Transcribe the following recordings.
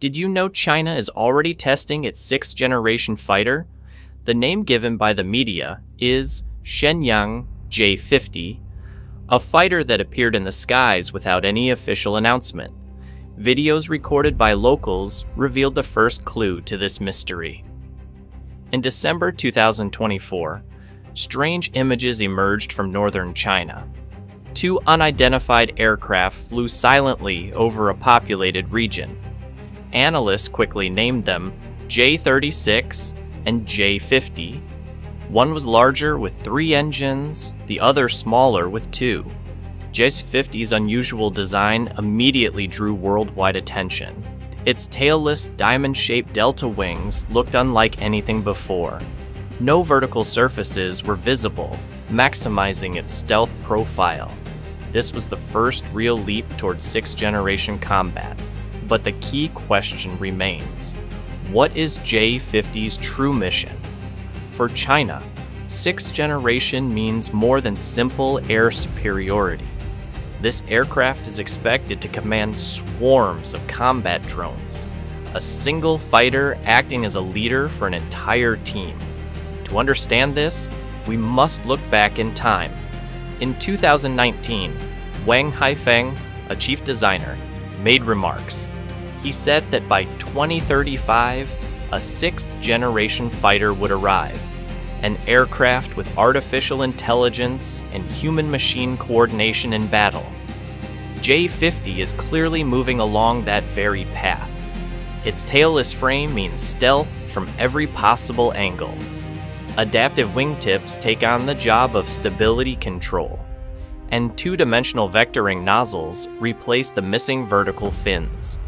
Did you know China is already testing its sixth generation fighter? The name given by the media is Shenyang J 50, a fighter that appeared in the skies without any official announcement. Videos recorded by locals revealed the first clue to this mystery. In December 2024, strange images emerged from northern China. Two unidentified aircraft flew silently over a populated region. Analysts quickly named them J 36 and J 50. One was larger with three engines, the other smaller with two. J 50's unusual design immediately drew worldwide attention. Its tailless, diamond shaped delta wings looked unlike anything before. No vertical surfaces were visible, maximizing its stealth profile. This was the first real leap towards sixth generation combat. But the key question remains what is J 50's true mission? For China, sixth generation means more than simple air superiority. This aircraft is expected to command swarms of combat drones, a single fighter acting as a leader for an entire team. To understand this, we must look back in time. In 2019, Wang Haifeng, a chief designer, made remarks. He said that by 2035, a sixth generation fighter would arrive, an aircraft with artificial intelligence and human machine coordination in battle. J 50 is clearly moving along that very path. Its tailless frame means stealth from every possible angle. Adaptive wingtips take on the job of stability control, and two dimensional vectoring nozzles replace the missing vertical fins.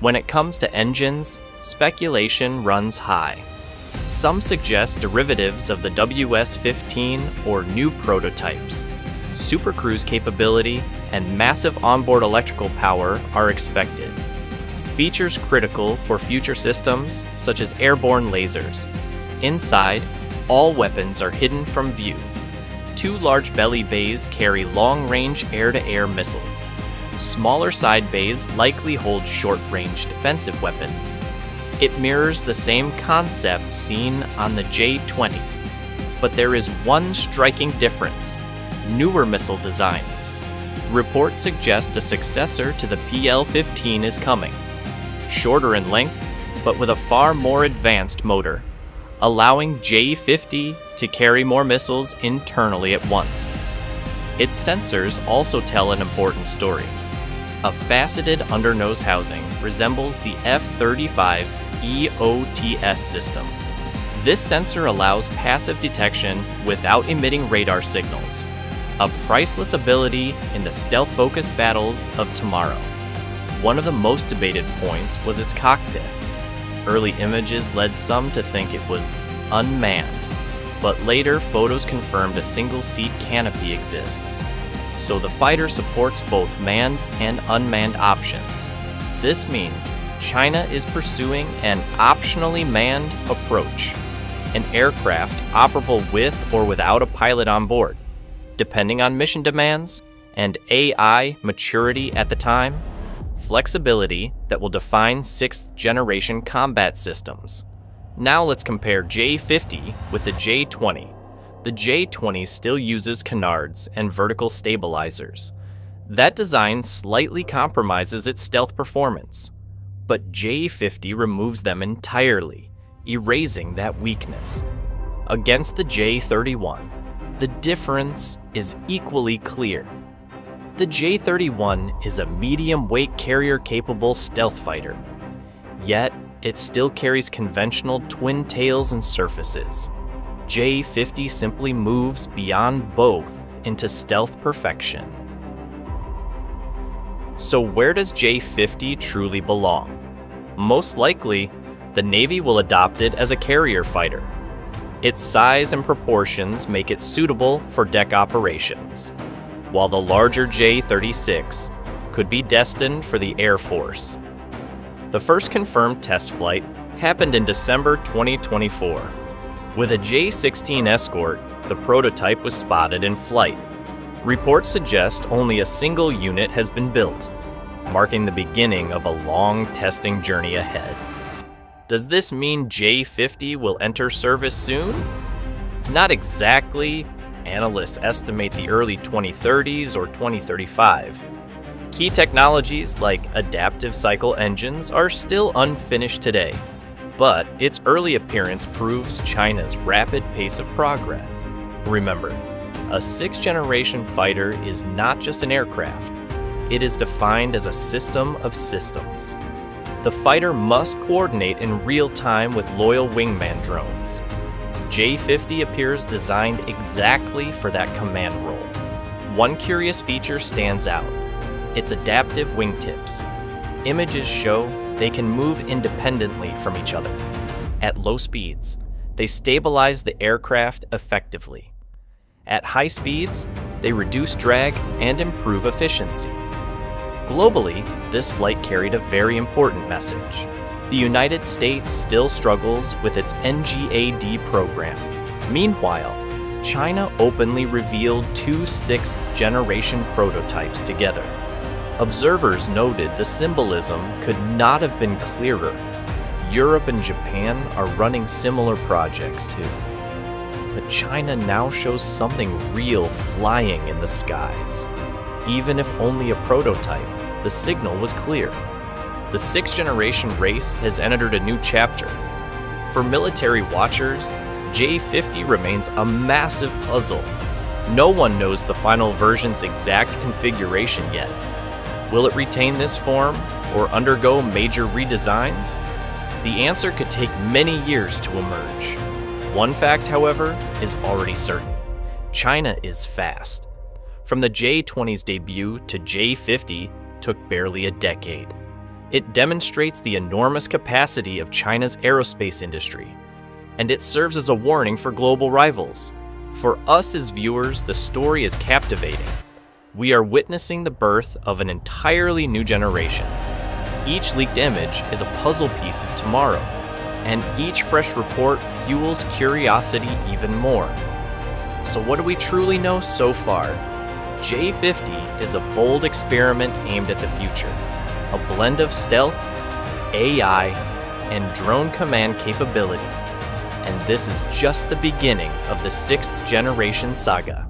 When it comes to engines, speculation runs high. Some suggest derivatives of the WS 15 or new prototypes. Supercruise capability and massive onboard electrical power are expected. Features critical for future systems, such as airborne lasers. Inside, all weapons are hidden from view. Two large belly bays carry long range air to air missiles. Smaller side bays likely hold short range defensive weapons. It mirrors the same concept seen on the J 20. But there is one striking difference newer missile designs. Reports suggest a successor to the PL 15 is coming. Shorter in length, but with a far more advanced motor, allowing J 50 to carry more missiles internally at once. Its sensors also tell an important story. A faceted undernose housing resembles the F 35's EOTS system. This sensor allows passive detection without emitting radar signals, a priceless ability in the stealth focused battles of tomorrow. One of the most debated points was its cockpit. Early images led some to think it was unmanned, but later photos confirmed a single seat canopy exists, so the fighter supports both manned and unmanned options. This means China is pursuing an optionally manned approach, an aircraft operable with or without a pilot on board, depending on mission demands and AI maturity at the time, flexibility that will define sixth generation combat systems. Now let's compare J50 with the J20 the J20 still uses canards and vertical stabilizers. That design slightly compromises its stealth performance, but J50 removes them entirely, erasing that weakness. Against the J31, the difference is equally clear. The J31 is a medium weight carrier capable stealth fighter, yet it still carries conventional twin tails and surfaces. J50 simply moves beyond both into stealth perfection. So, where does J50 truly belong? Most likely, the Navy will adopt it as a carrier fighter. Its size and proportions make it suitable for deck operations, while the larger J 36 could be destined for the Air Force. The first confirmed test flight happened in December 2024 with a J 16 Escort, the prototype was spotted in flight. Reports suggest only a single unit has been built. marking the beginning of a long testing journey ahead. Does this mean J50 will enter service soon? Not exactly. Analysts estimate the early 2030s or 2035. Key technologies like adaptive cycle engines are still unfinished today, but its early appearance proves China's rapid pace of progress. Remember, a sixth generation fighter is not just an aircraft, it is defined as a system of systems. The fighter must coordinate in real time with loyal wingman drones. J50 appears designed exactly for that command role. One curious feature stands out its adaptive wingtips. Images show they can move independently from each other. At low speeds, they stabilize the aircraft effectively. At high speeds, they reduce drag and improve efficiency. Globally, this flight carried a very important message. The United States still struggles with its NGAD program. Meanwhile, China openly revealed two sixth generation prototypes together. Observers noted the symbolism could not have been clearer. Europe and Japan are running similar projects too. But China now shows something real flying in the skies. Even if only a prototype, the signal was clear. The sixth generation race has entered a new chapter. For military watchers, J50 remains a massive puzzle. No one knows the final version's exact configuration yet. Will it retain this form or undergo major redesigns? The answer could take many years to emerge. One fact, however, is already certain China is fast. From the J20's debut to J50, took barely a decade. It demonstrates the enormous capacity of China's aerospace industry, and it serves as a warning for global rivals. For us as viewers, the story is captivating. We are witnessing the birth of an entirely new generation. Each leaked image is a puzzle piece of tomorrow, and each fresh report fuels curiosity even more. So, what do we truly know so far? J50 is a bold experiment aimed at the future, a blend of stealth, AI, and drone command capability. And this is just the beginning of the sixth generation saga.